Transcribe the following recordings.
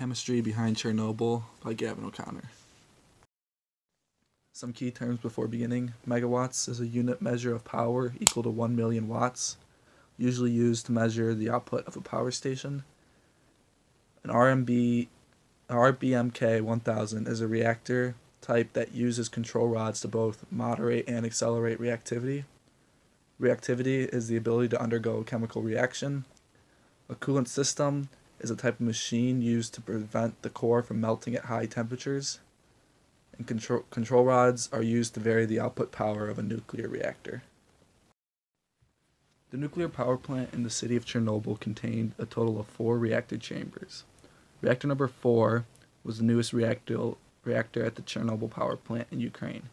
Chemistry Behind Chernobyl by Gavin O'Connor. Some key terms before beginning. Megawatts is a unit measure of power equal to 1 million watts, usually used to measure the output of a power station. An RMB RBMK 1000 is a reactor type that uses control rods to both moderate and accelerate reactivity. Reactivity is the ability to undergo a chemical reaction. A coolant system is a type of machine used to prevent the core from melting at high temperatures. And control, control rods are used to vary the output power of a nuclear reactor. The nuclear power plant in the city of Chernobyl contained a total of four reactor chambers. Reactor number four was the newest reactor, reactor at the Chernobyl power plant in Ukraine.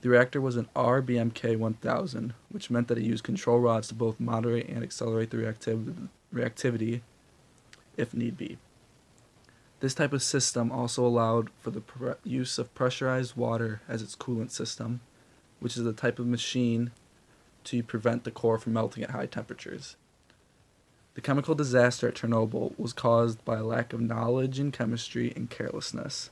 The reactor was an RBMK 1000, which meant that it used control rods to both moderate and accelerate the reactiv- reactivity if need be. This type of system also allowed for the use of pressurized water as its coolant system, which is a type of machine to prevent the core from melting at high temperatures. The chemical disaster at Chernobyl was caused by a lack of knowledge in chemistry and carelessness.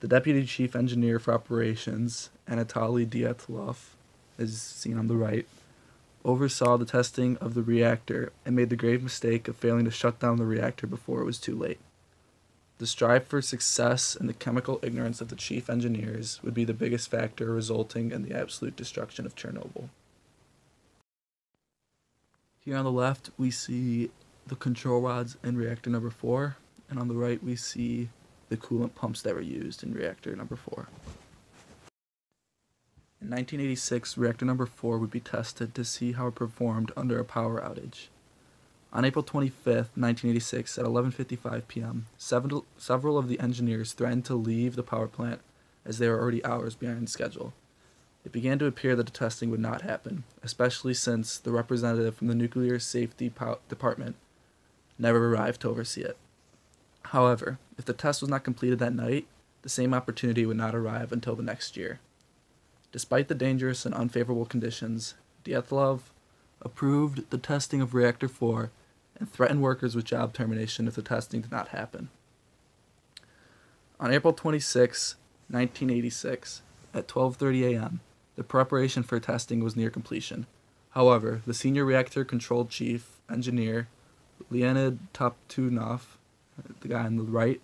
The deputy chief engineer for operations, Anatoly Dyatlov, is seen on the right, oversaw the testing of the reactor and made the grave mistake of failing to shut down the reactor before it was too late. The strive for success and the chemical ignorance of the chief engineers would be the biggest factor resulting in the absolute destruction of Chernobyl. Here on the left, we see the control rods in reactor number four, and on the right, we see the coolant pumps that were used in reactor number four. In 1986, reactor number 4 would be tested to see how it performed under a power outage. On April 25, 1986, at 11:55 p.m., several, several of the engineers threatened to leave the power plant as they were already hours behind schedule. It began to appear that the testing would not happen, especially since the representative from the Nuclear Safety Pow- Department never arrived to oversee it. However, if the test was not completed that night, the same opportunity would not arrive until the next year. Despite the dangerous and unfavorable conditions, Dyatlov approved the testing of Reactor 4 and threatened workers with job termination if the testing did not happen. On April 26, 1986, at 12:30 a.m., the preparation for testing was near completion. However, the senior reactor control chief engineer, Leonid Toptunov, the guy on the right,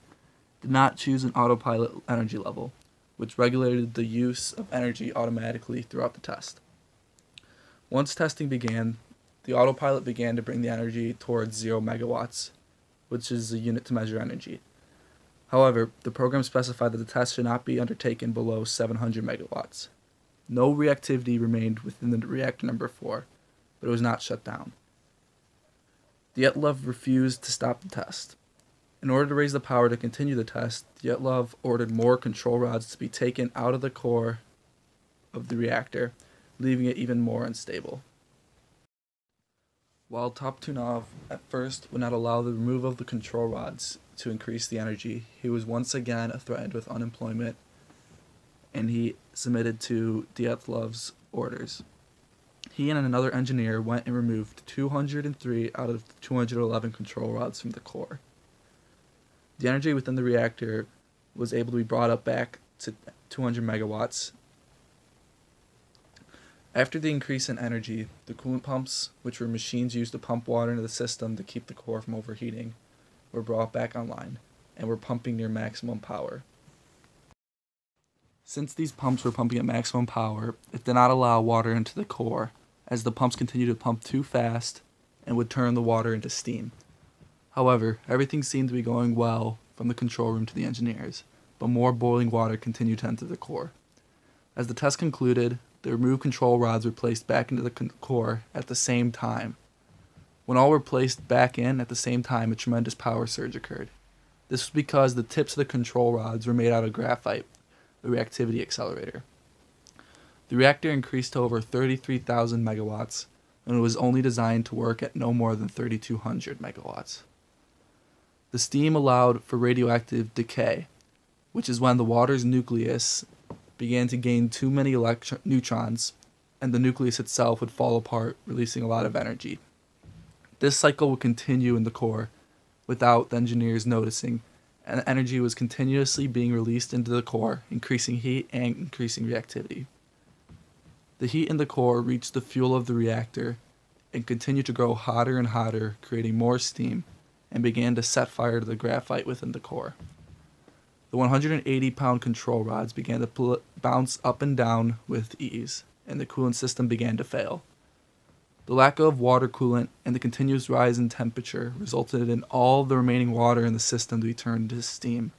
did not choose an autopilot energy level, which regulated the use of energy automatically throughout the test. Once testing began, the autopilot began to bring the energy towards 0 megawatts, which is a unit to measure energy. However, the program specified that the test should not be undertaken below 700 megawatts. No reactivity remained within the reactor number 4, but it was not shut down. The Dyatlov refused to stop the test. In order to raise the power to continue the test, Dyatlov ordered more control rods to be taken out of the core of the reactor, leaving it even more unstable. While Toptunov at first would not allow the removal of the control rods to increase the energy, he was once again threatened with unemployment and he submitted to Dyatlov's orders. He and another engineer went and removed 203 out of 211 control rods from the core. The energy within the reactor was able to be brought up back to 200 megawatts. After the increase in energy, the coolant pumps, which were machines used to pump water into the system to keep the core from overheating, were brought back online and were pumping near maximum power. Since these pumps were pumping at maximum power, it did not allow water into the core, as the pumps continued to pump too fast and would turn the water into steam. However, everything seemed to be going well from the control room to the engineers, but more boiling water continued to enter the core. As the test concluded, the removed control rods were placed back into the core at the same time. When all were placed back in at the same time, a tremendous power surge occurred. This was because the tips of the control rods were made out of graphite, the reactivity accelerator. The reactor increased to over 33,000 megawatts, and it was only designed to work at no more than 3,200 megawatts. The steam allowed for radioactive decay, which is when the water's nucleus began to gain too many electron- neutrons, and the nucleus itself would fall apart, releasing a lot of energy. This cycle would continue in the core without the engineers noticing, and energy was continuously being released into the core, increasing heat and increasing reactivity. The heat in the core reached the fuel of the reactor and continued to grow hotter and hotter, creating more steam, and began to set fire to the graphite within the core. The 180 pound control rods began to bounce up and down with ease, and the coolant system began to fail. The lack of water coolant and the continuous rise in temperature resulted in all the remaining water in the system to be turned into steam.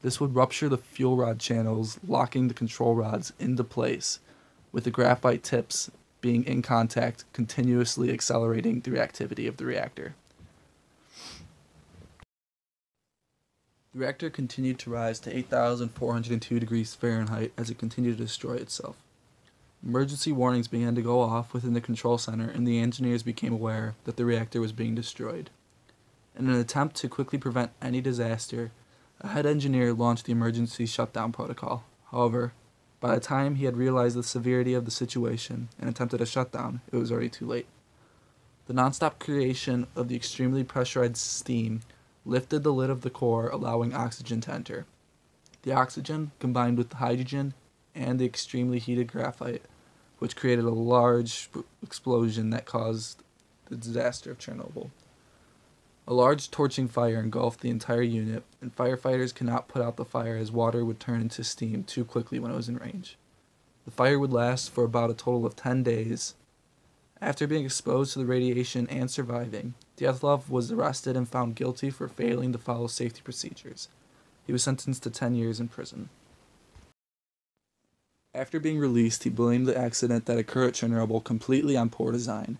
This would rupture the fuel rod channels, locking the control rods into place, with the graphite tips being in contact, continuously accelerating the reactivity of the reactor. The reactor continued to rise to 8,402 degrees Fahrenheit as it continued to destroy itself. Emergency warnings began to go off within the control center, and the engineers became aware that the reactor was being destroyed. In an attempt to quickly prevent any disaster, a head engineer launched the emergency shutdown protocol. However, by the time he had realized the severity of the situation and attempted a shutdown, it was already too late. The nonstop creation of the extremely pressurized steam lifted the lid of the core, allowing oxygen to enter. The oxygen, combined with the hydrogen and the extremely heated graphite, which created a large explosion that caused the disaster of Chernobyl. A large torching fire engulfed the entire unit, and firefighters could not put out the fire as water would turn into steam too quickly when it was in range. The fire would last for about a total of 10 days. After being exposed to the radiation and surviving, Dyatlov was arrested and found guilty for failing to follow safety procedures. He was sentenced to 10 years in prison. After being released, he blamed the accident that occurred at Chernobyl completely on poor design.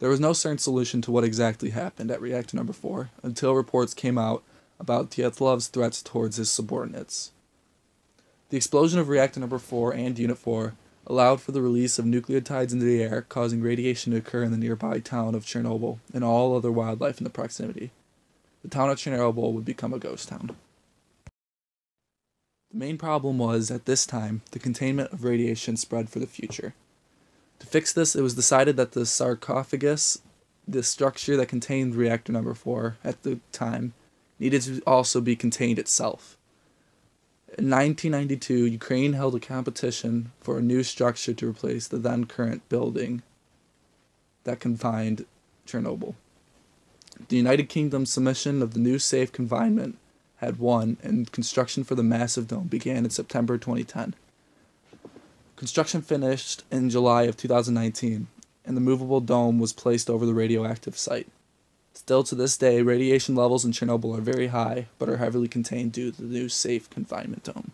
There was no certain solution to what exactly happened at reactor number 4 until reports came out about Dyatlov's threats towards his subordinates. The explosion of reactor number 4 and unit 4 allowed for the release of nucleotides into the air, causing radiation to occur in the nearby town of Chernobyl and all other wildlife in the proximity. The town of Chernobyl would become a ghost town. The main problem was, at this time, the containment of radiation spread for the future. To fix this, it was decided that the sarcophagus, the structure that contained reactor number 4 at the time, needed to also be contained itself. In 1992, Ukraine held a competition for a new structure to replace the then current building that confined Chernobyl. The United Kingdom's submission of the new safe confinement had won, and construction for the massive dome began in September 2010. Construction finished in July of 2019, and the movable dome was placed over the radioactive site. Still to this day, radiation levels in Chernobyl are very high, but are heavily contained due to the new safe confinement dome.